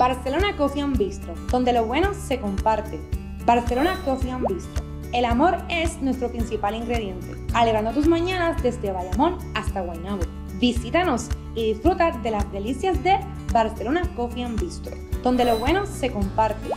Barcelona Coffee and Bistro, donde lo bueno se comparte. Barcelona Coffee and Bistro. El amor es nuestro principal ingrediente, alegrando tus mañanas desde Bayamón hasta Guaynabo. Visítanos y disfruta de las delicias de Barcelona Coffee and Bistro, donde lo bueno se comparte.